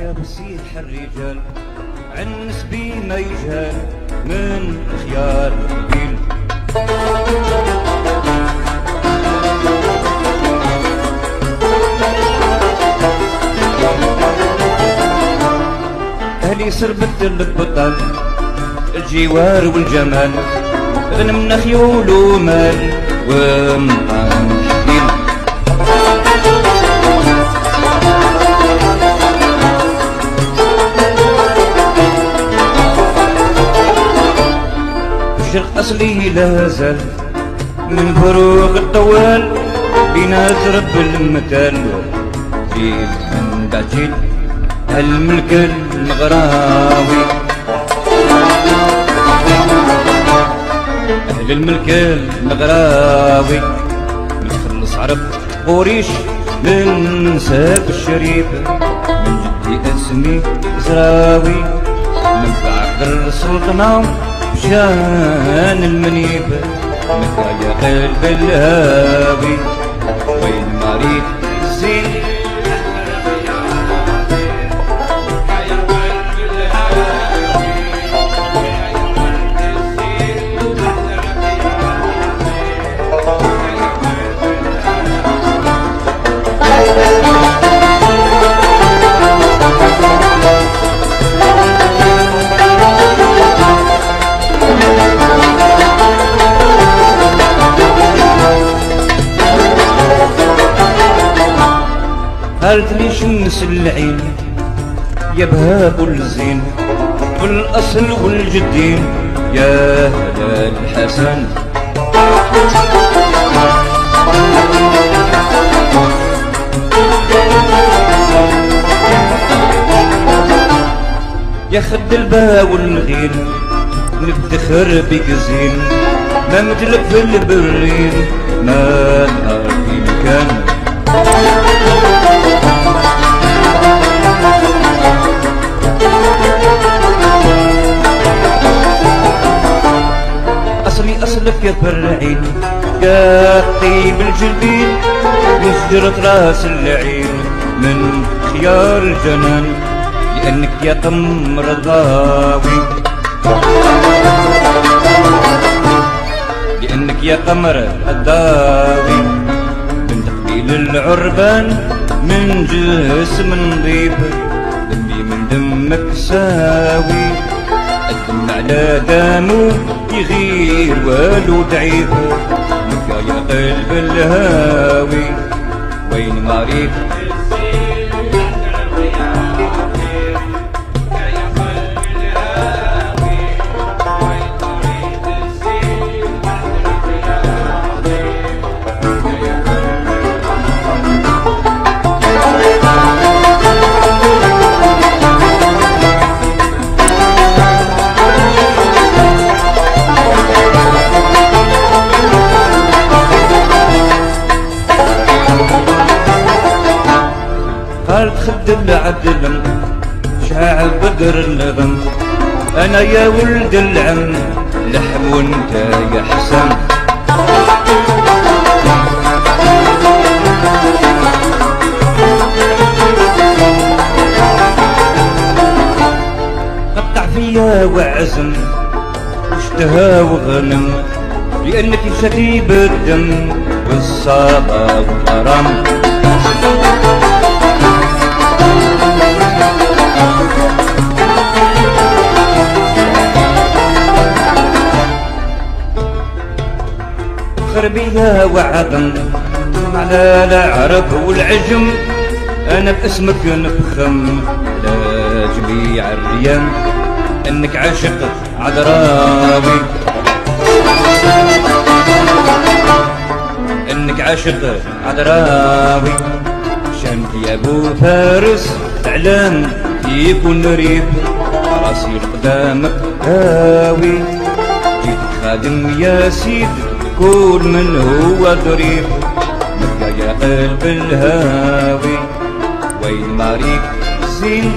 يا بسيح الرجال عن نسبي ما يجهل من خيار القبيل أهلي سربت البطل الجوار والجمال غنمنا خيول ومال ومعان الشرق أصلي لا زال. من فروق الطوال بينا ترب المثال. جيل من الملك المغراوي أهل الملك المغراوي نخلص عرب قريش من نساب الشريف. من جدي اسمي زراوي من بعد السلطنة شان المنيب. مكايا قلب الهاوي وين مريض الزين؟ قالت لي شمس العين يا بهاب الزين والأصل والجدين. يا هلال الحسن. يا خد البا والغين نفتخر بك زين ما مثلك في البرين ما نهار في أصلك يا فرعين طيب من شجرة راس العين. من خيار الجنان لأنك يا قمر الضاوي لأنك يا قمر الضاوي بنت قبيل العربان من جسم نظيف دمي من دمك ساوي. الدم على دمو يغير والو مكا يا قلب الهاوي وين مريض قالت فيا وعزم واشتهى وغنم لانك شديد الدم والصابة والغرام خربية وعظم على العرب والعجم أنا باسمك نفخم لا جميع الريم. إنك عاشق عذراوي. إنك عاشق عذراوي. شانك يا أبو فارس اعلام يكون ريب راسي قدامك هاوي. جيتك خادم يا سيد كل من هو ضريب مكة يا قلب الهاوي. وين ماريك زين؟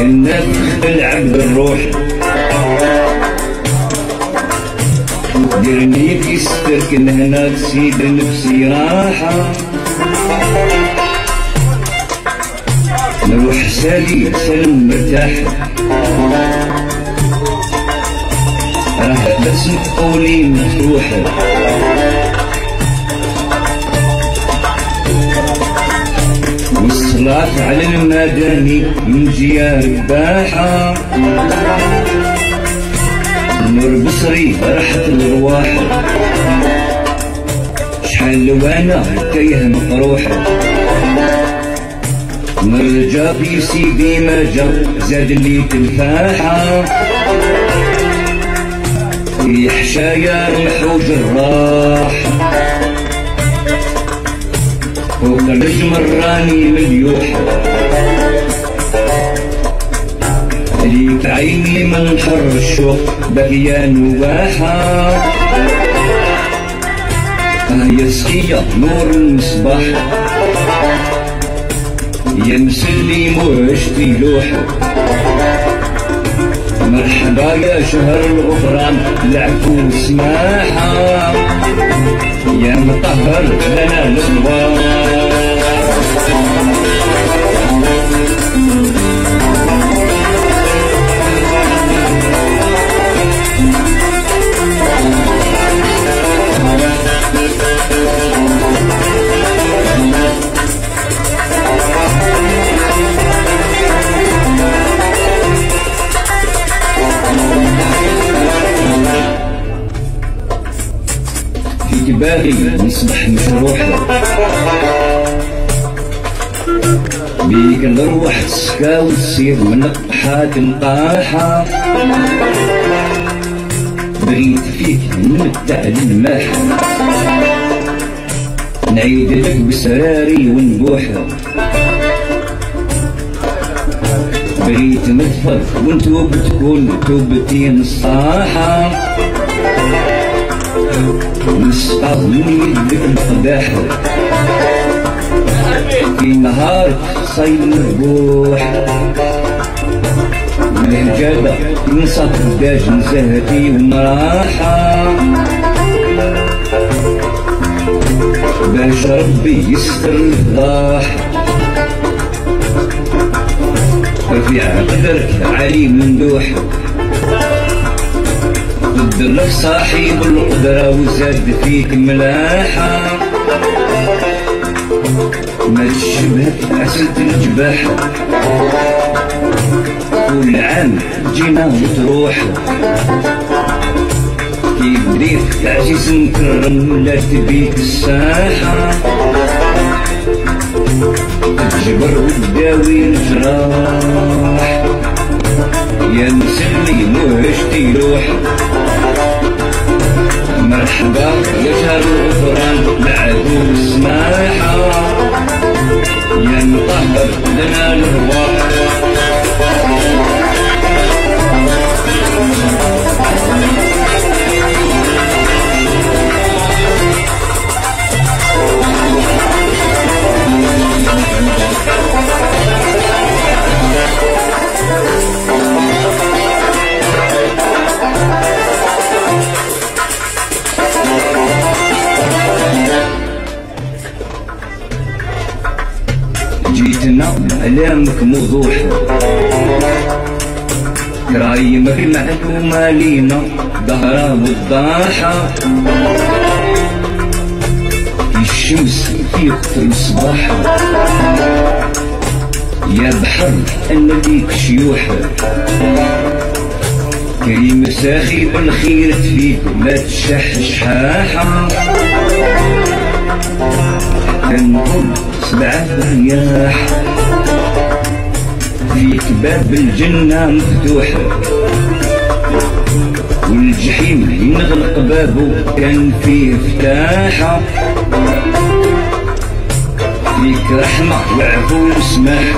من نفخ العبد الروح يرني في سترك هنا تسيد نفسي راحة. نروح سالي سلم مرتاح. راه بس قولي مفتوح والصلاة على المدني من جيار باحة نور بصري فرحة الرواح. شحال وأنا تايه مقروحة مرجع في سيدي ما جا زاد لي تفاحة في حشايا محوج الراح. فوق الجمراني مليوحة ليك عيني من حر الشوق باقية نواحة. هي سقية نور المصباح. يا مسلي موشتي لوحة مرحبا يا شهر الغفران العفو سماحة. يا مطهر لنا الصباح نصبح مشروح بيك نروح تسكا وتصير من حاكم طاحة بغيت فيك نمتع الماحة. نعيد لك بسراري ونبوحة. بغيت نطفر ونتوب تكون توبتي نصاحة. من يدك القداحة في نهار صيد مربوح الهجادة نصف الداج نزهتي ومراحة باش ربي يستر الفضاح في قدرك علي ممدوح ضد لك صاحب القدرة وزاد فيك ملاحة ما تشبهك عسلة الجباحة كل عام جينا وتروح. كيف عزيز نكرم ولا تبيك الساحة. تجبر وتداوي الجراح يا مسلي موهشتي روح. يا شهر الغفران العدو السماحة يا مطهر لنا الرواح موضوح كرايم في معلومة لينا ظهرة والضاحة في الشمس في خطر الصباح يا بحر أنا ليك شيوح. كريم ساخي بالخير فيك ما تشح شحاحة تنقل سبعة رياح فيك باب الجنة مفتوحة والجحيم ينغلق بابه كان فيه فتاحة. فيك رحمة وعفو وسماح.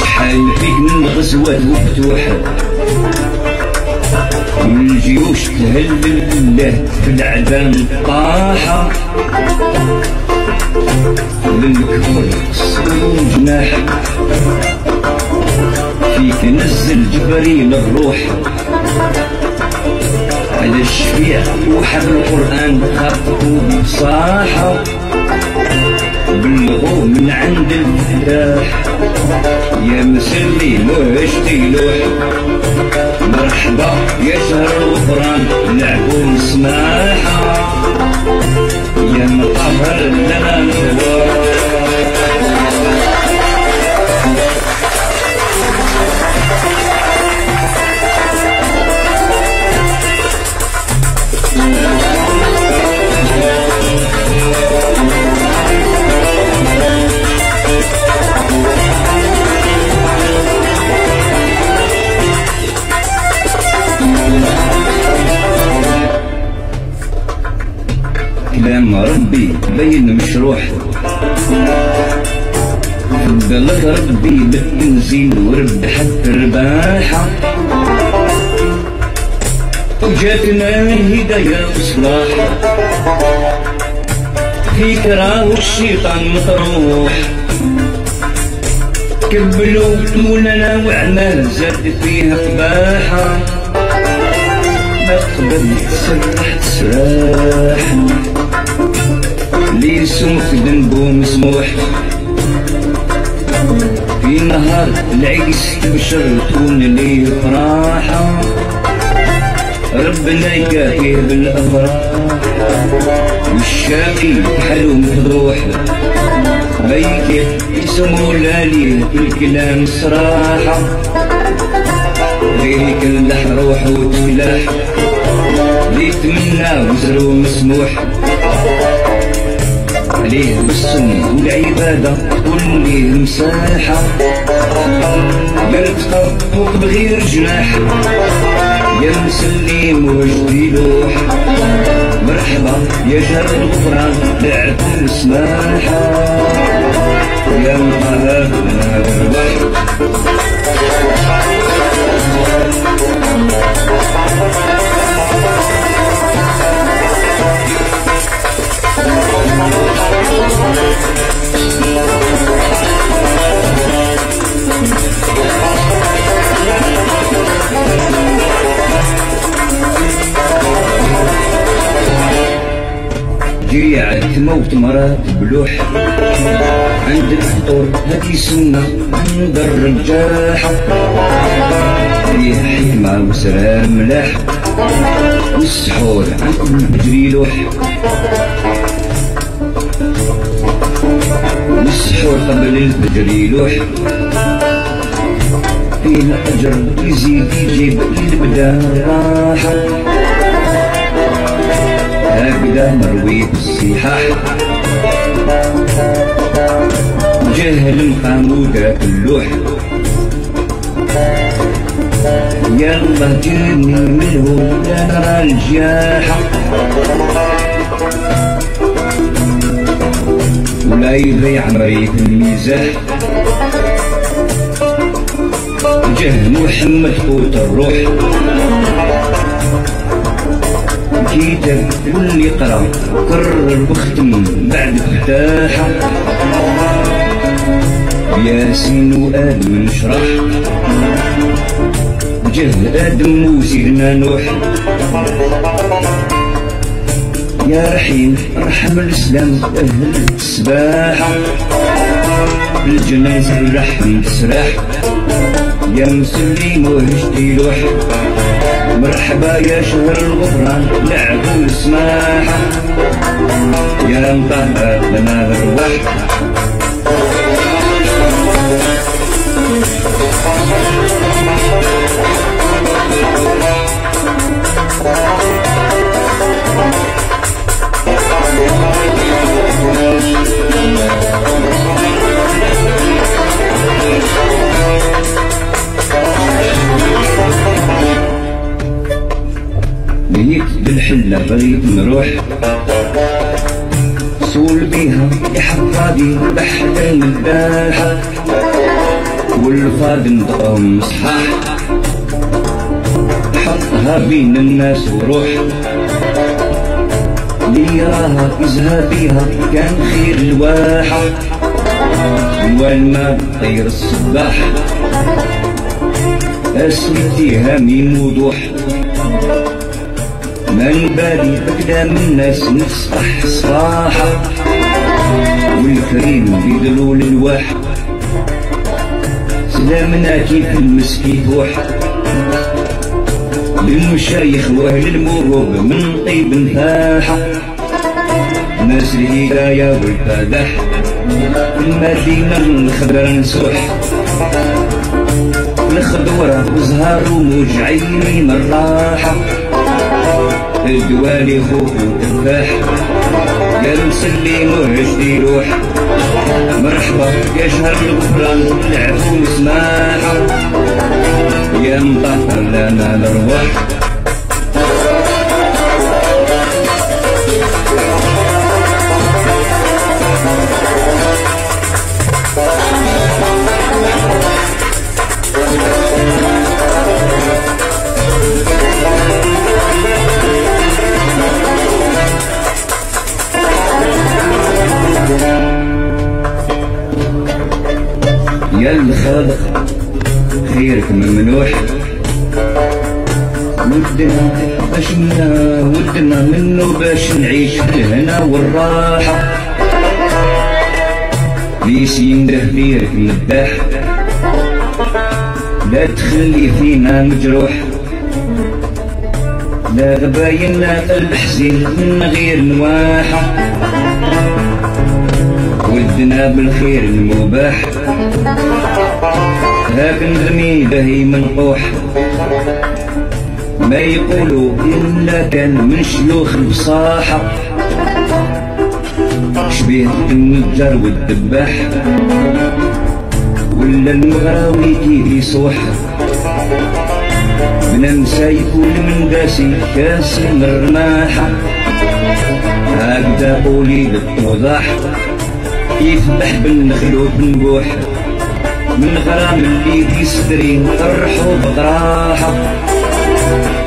شحال فيك من غزوات وفتوحة والجيوش تهلل الله في العدم طاحة صون جناح فيك نزل جبريل الروح على الشفيع وحب القرآن خطفوا بصاحة بلغوا من عند الفتاح يا مسلي مهجتي لوح مرحبا يا شهر الغفران لعبوا سماحة يا مطهر كلام ربي بين مشروح. بلغ ربي بالتنزيل وربحت الرباحة وجاتنا الهداية وصلاح. في كراه الشيطان مطروح. كبلوا مولانا وعمال زاد فيها قباحة. ما تقبل تسرح تسراح لي سمك ذنبو مسموح في نهار العيس تبشر تكون لي فراحة ربنا يكافيه بالأفراح. والشاقي حلو مفضوح. بيك يسمو لالي الكلام صراحة. غيرك اللح روح وتفلاح اللي يتمنى وزرو مسموح عليه بالسن والعبادة واللي مساحة. يرتقى فوق بغير جناح يا مسلم وجدي لوح. مرحبا يا جار الغفران لعب السماحة يا مطهر جريعة موت مرات بلوح. عند الفطور هذه سنة عند الرجاحة فيها حكمة وسلام ملاح. والسحور عنكم بجري لوح. والسحور قبل الفجر لوح. فيه الأجر يزيد يجيب البدا راحة. هكذا مروي بالصحاح جهل مقامودة اللوح يلا جني منه لا نرى الجاحة ولا يضيع مريض المزاح جه محمد قوت الروح. كتاب واللي قرا كرر وختم بعد فتاحة ياسين وآدم نشرح جه آدم وسيدنا نوح. يا رحيم ارحم الإسلام أهل السباحة الجنازة الرحم السراح يا مسلم وهجتي لوح مرحبا يا شهر الغفران لعب السماحة. يا مطهر لنا الرواح بالحلة بغيت نروح صول بيها يا حفادي بحر المداحة والفاد نطقهم صحاح حطها بين الناس وروح. اللي راها يزهى بيها كان خير الواحة والما طير الصباح. اسمتي هامي وضوح. ما بالي بقدام الناس نصبح صباحة والكريم بيدلو للواحد سلامنا كيف المسكي واحد للمشايخ وأهل الموهوب من طيب نفاحة ناس الهداية والفلاح. المدينة الخضرا نسوح الخضورة وزهار وموجعين من الراحة الدوالي خوف وتفاح يا مسلي وهجدي روح. مرحبا يا شهر الغفران العفو وسماحة يا مطهر لنا الارواح يا الخالق خيرك ممنوح ودنا باش منا ودنا منه باش نعيش الهنا والراحة. ليش ينده ليك مداح لا تخلي فينا مجروح. لا غباين لا قلب حزين من غير نواحة. ودنا بالخير المباح. هاك نرمي به منقوح ما يقولوا إلا كان من شيوخ البصاحة شبيه النجار والدباح ولا المغراوي كي يصوح. بنمسى يكون من داسي كاس من الرماحة هكذا قولي بالتوضاح يفبح بالنخل وبنبوح من غرام اللي في صدري فرحوا بغراحة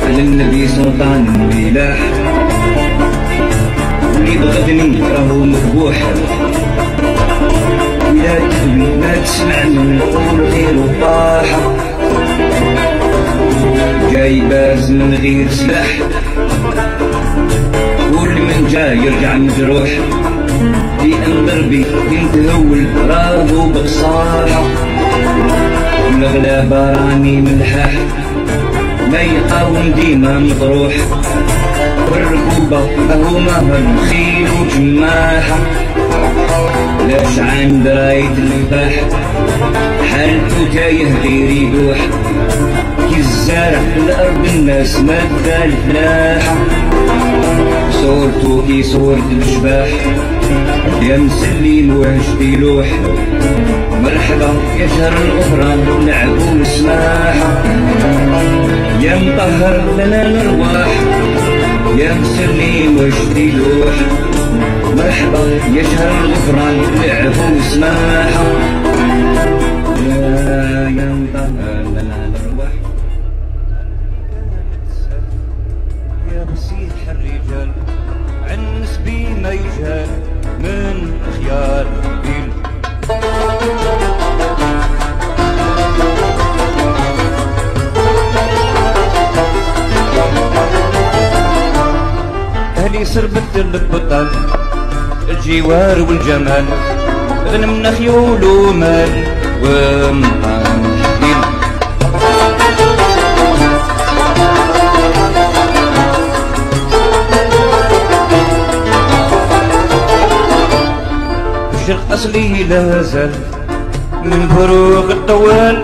على النبي سلطان الملاح اللي بغدني راهو مذبوح. ولا تخلي ما تسمع من طول غير وطاحة جاي باز من غير سلاح. كل من جا يرجع مجروح في ان دربي كنت هول راهو بصاحة الغلابة راني ملحح. ما يقاوم ديما مطروح والركوبة اهو مهر خيل وجماحة لاش عند راية الفاح حالته تايه غير يدوح. كي الزارع في الأرض الناس ما تدال فلاحة صورته كي صورة الجباح يا مسلين وهشتي لوح. مرحبا يا شهر الغفران لعب وسماحة يا مطهر لنا الأرواح. يا مسلين وهشتي لوح. مرحبا يا شهر الغفران لعب وسماحة يا يا مطهر سربت البطل الجوار والجمال غنمنا خيول ومال ومقام حبيل الشرق أصلي لا زال من فروق الطوال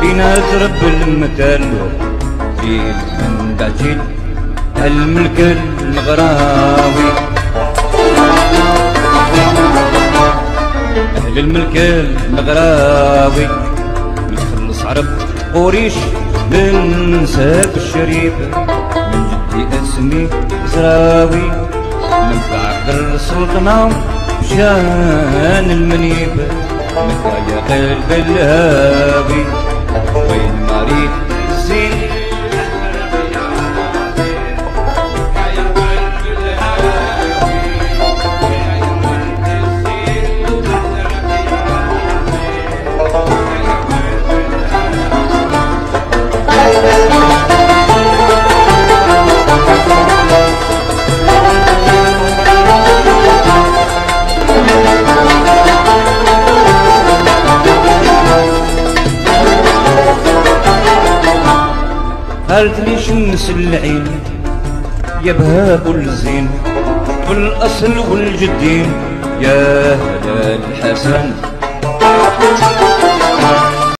بينا رب المثال جيل من بعد جيل الملك المغراوي. أهل الملك المغراوي نخلص عرب قريش من ساق الشريف. من جدي اسمي زراوي من بعد السلطنة شان المنيب. مكة يا قلب الهاوي وين مريض الزين؟ شمس العين يا بهاب الزين والأصل والجدين يا هلال الحسن.